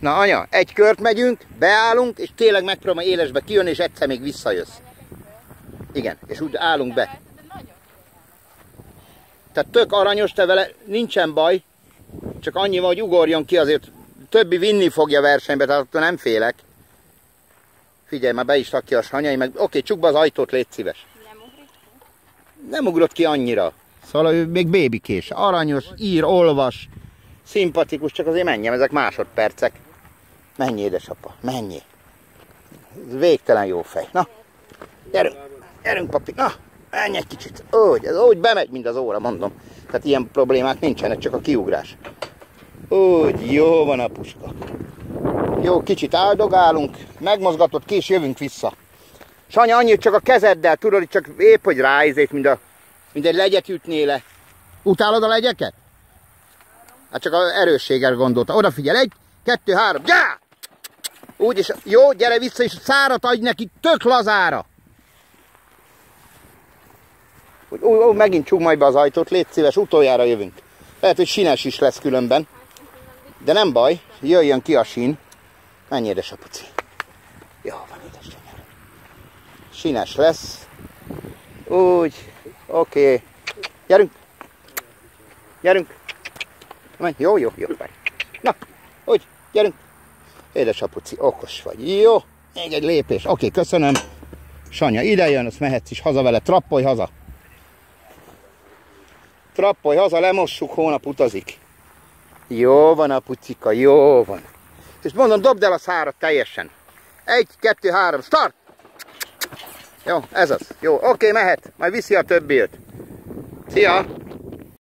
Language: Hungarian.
Na anya, egy kört megyünk, beállunk, és tényleg megpróbálom élesbe kijönni, és egyszer még visszajössz. Igen, és úgy állunk be. Tehát tök aranyos, te vele nincsen baj, csak annyi van, hogy ugorjon ki, azért többi vinni fogja versenybe, tehát attól nem félek. Figyelj, már be is rakja a sanyai, meg oké, csukd az ajtót, légy szíves. Nem ugrik Nem ugrott ki annyira. Szóval ő még bébikés, aranyos, ír, olvas, szimpatikus, csak azért menjem, ezek másodpercek. Menj, édesapa, menj. Ez végtelen jó fej. Na, gyerünk, gyerünk, papi, na, menj egy kicsit. Úgy, ez úgy bemegy, mint az óra, mondom. Tehát ilyen problémák nincsenek, csak a kiugrás. Úgy, jó van a puska. Jó, kicsit áldogálunk, megmozgatott ki, és jövünk vissza. Sanya, annyit csak a kezeddel, tudod, csak épp, hogy ráizét, mint, a, mint egy legyet ütnél le. Utálod a legyeket? Hát csak az erősséggel gondolta. Oda figyel, egy, kettő, három, gyá! Úgy, és jó, gyere vissza, és szárat adj neki tök lazára. Úgy, úgy, úgy megint csukd majd be az ajtót, légy szíves, utoljára jövünk. Lehet, hogy sines is lesz különben. De nem baj, jöjjön ki a sín. Menj édesapuci. Jó van, édesanyám. Sines lesz. Úgy, oké. Okay. Gyerünk. Gyerünk. Menj, jó, jó, jó, várj. Na, úgy, gyerünk. Édesapuci, okos vagy. Jó, még egy lépés. Oké, köszönöm. Sanya, ide jön, azt mehetsz is haza vele. Trappolj haza. Trappolj haza, lemossuk, hónap utazik. Jó van a pucika, jó van. És mondom, dobd el a szárat teljesen. Egy, kettő, három, start! Jó, ez az. Jó, oké, mehet. Majd viszi a többiét. Szia!